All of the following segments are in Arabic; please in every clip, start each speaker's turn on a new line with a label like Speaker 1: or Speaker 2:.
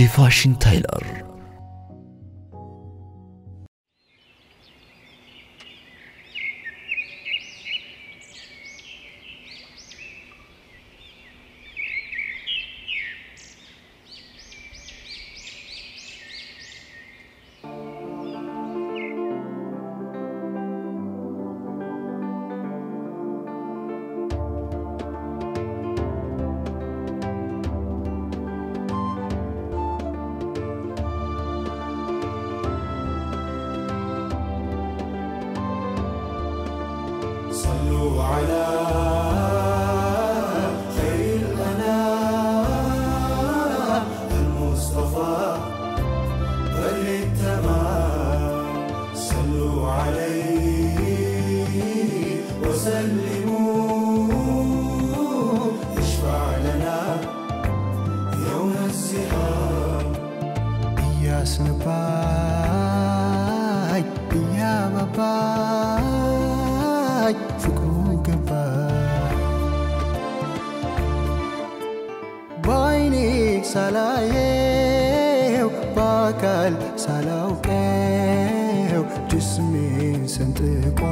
Speaker 1: Defashin Tyler
Speaker 2: እያስነባኝ እያባባኝ ፍቅሩ ገባኝ በአይኔ ሳላየው በአካል ሳላውቀው ጅስሜን ሰንጥቆ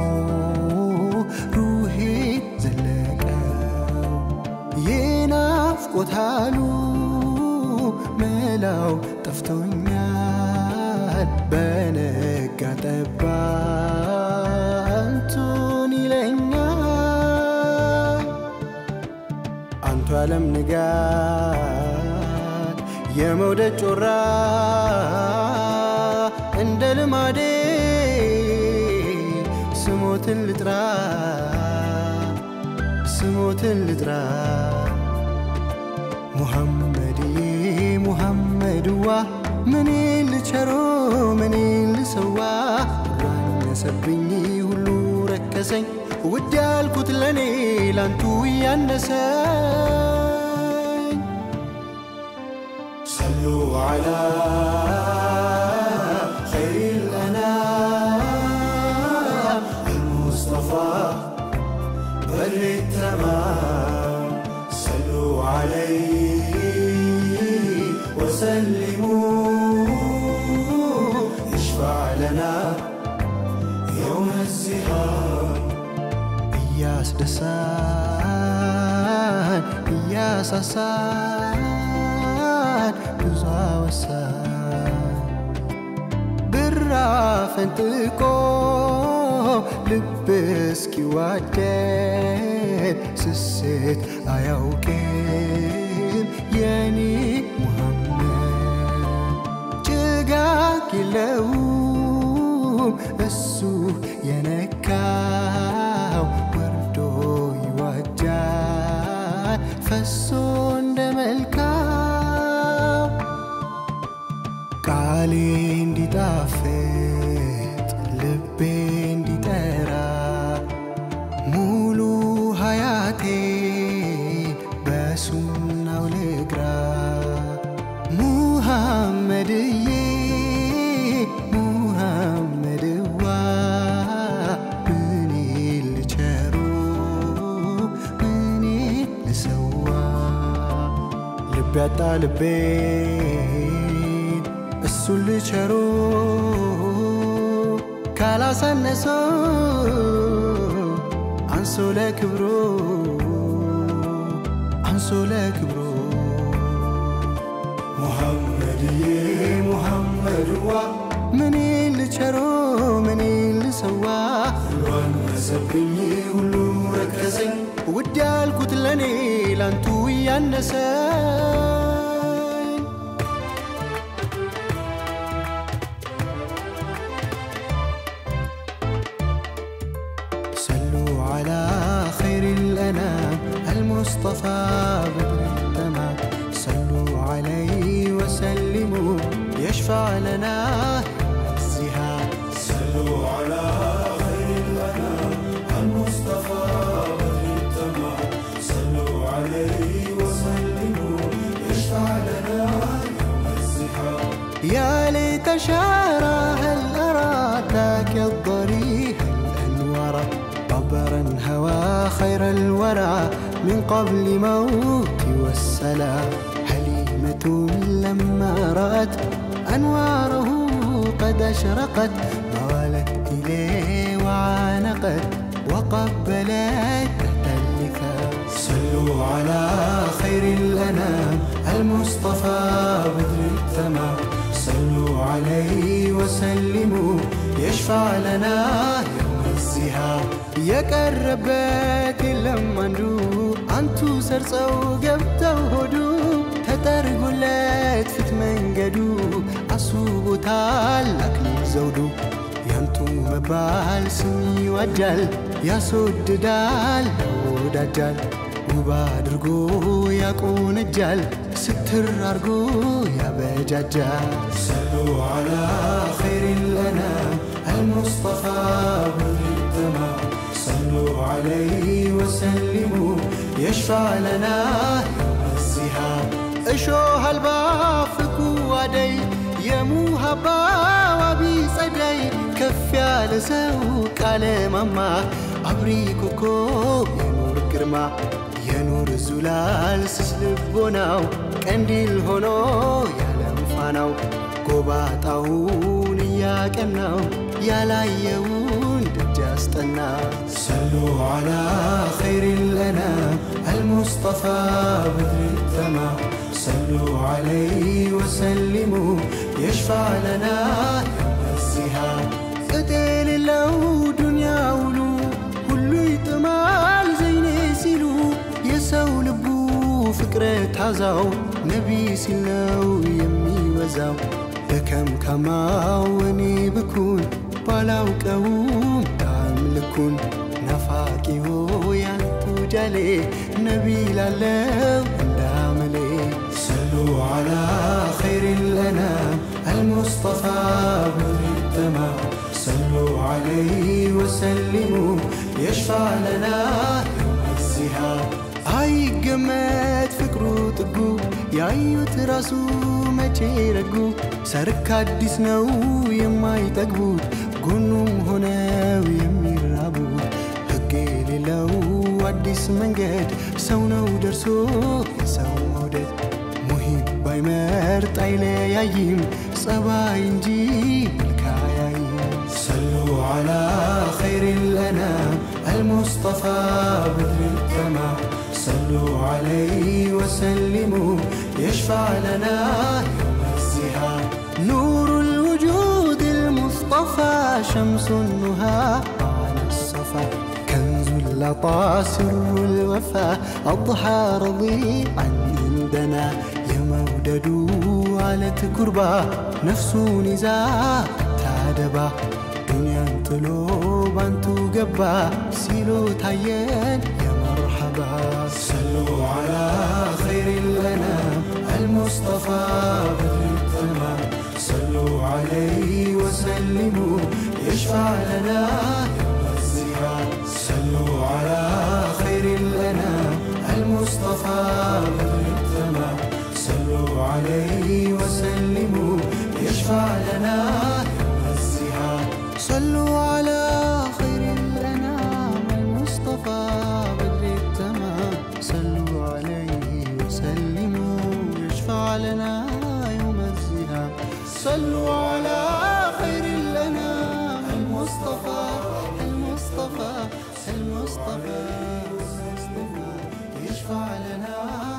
Speaker 2: ሩሄ ዘለቀው። የናፍቆታሉ መላው በነጋ ጠባ አንቱን ይለኛል። አንቱ ዓለም ንጋት የመውደድ ጮራ እንደ ልማዴ ስሞትን ልጥራ ስሞትን ልጥራ። ሙሐመድዬ ሙሐመድዋ ምን ልቸሮ ምን ልሰዋ ሁሉ አነሰብኝ ሁሉ ረከሰኝ ውድ ያልኩት ለኔ ላንቱ እያነሰኝ
Speaker 1: صلوا على خير الأنام المصطفى بر التمام صلوا عليه وسلموا
Speaker 2: እያስደሳን እያሳሳን ብዙ አወሳን። ብራ ፈንጥቆ ልብ እስኪዋደድ ስስት አያውቅም የኔ ሙሐመድ ጭጋግ የለውም እሱ የነካ ልብ ያጣ ልቤን እሱን ልቸሩ ካላሳነሰው አንሶ ለክብሮ አንሶ ለክብሮ
Speaker 1: ሙሐመድዬ ሙሐመድዋ
Speaker 2: ምን ልቸሮ ምን ልሰዋ።
Speaker 1: ሁሉ አነሰብኝ ሁሉ ረከሰኝ።
Speaker 2: ውድ ያልኩት ለኔ ላንቱ يا النساي سلوا على خير الأنام المصطفى بدر التمام صلوا عليه وسلموا يشفع لنا الزهاد
Speaker 1: صلوا على
Speaker 2: شعره هل أراك كالضريح الأنور طبرا هوى خير الورى من قبل موت والسلام حليمة لما أضاءت أنواره قد أشرقت مالت إليه وعانقت وقبلت اللثام
Speaker 1: صلوا على خير الأنام المصطفى بدر التمام. صلوا عليه وسلموا يشفع لنا يوم الزهام
Speaker 2: የቀረበት የለም አንዱ አንቱ ሰርጸው ገብተው ሆዱ ተጠርጎለት ፊት መንገዱ አስውቦታል አክሊል ዘውዱ ያንቱ መባል ስም ይዋጃል ያስወድዳል ያወዳጃል ውብ አድርጎ ያቆነጃል ستر أرجو يا بجاجة.
Speaker 1: صلوا على خير الأنام المصطفى مذهب التمام صلوا عليه وسلموا يشفع لنا يوم الزهام.
Speaker 2: أشوها الباب فكوادي يموها باوبي صدي كف يا لسو كلام ما أبريكو كوب ينور كرما. نور زلال سسلبوناو ቀንዲል ሆኖ ያለም ፋናው ጎባጣውን እያቀናው ያላየውን ደጅ አስጠና
Speaker 1: صلوا على خير الأنام المصطفى بدر التمام صلوا عليه وسلموا يشفع لنا يوم الزهام
Speaker 2: ቅጥ የሌለው ፍቅረ ታዛው ነቢ ሲል ነው የሚበዛው በከምከማው እኔ ብኩን ባላውቀውም ዳም ልኩን ናፋቂሆ ያንቱ ጃሌ ነቢ ላለው እንዳመሌ
Speaker 1: صلوا على خير الأنام المصطفى بدر التمام صلوا عليه وسلموا يشفع لنا يوم الزهام
Speaker 2: አይገመት ፍቅሩ ጥጉ ያዩት ራሱ መቼ ረጉ ሰርክ አዲስ ነው የማይጠግቡት ጎኑም ሆነው የሚራቡት ሕግ የሌለው አዲስ መንገድ ሰው ነው ደርሶ የሰው መውደድ ሙሂብ ባይመርጥ አይለያይም ጸባይ እንጂ መልክ አያይም
Speaker 1: صلوا على خير الأنام المصطفى بدر التمام صلوا عليه وسلموا. يشفع لنا يوم الزهام
Speaker 2: نور الوجود المصطفى شمس النهى على الصفا. كنز اللطى سر الوفا. أضحى رضيعا عندنا. يا مودد على تكربا نفس نزاع تادبا دنيا طلو بانتو قبا سيلو تاين مرحبا
Speaker 1: صلوا على خير الأنام. المصطفى بدر التمام صلوا عليه وسلموا. يشفع لنا يوم الزهام صلوا على خير الأنام. المصطفى بدر التمام صلوا عليه وسلموا. يشفع لنا
Speaker 2: يشفع لنا يوم الزهام صلوا على خير الأنام المصطفى المصطفى المصطفى يشفع لنا.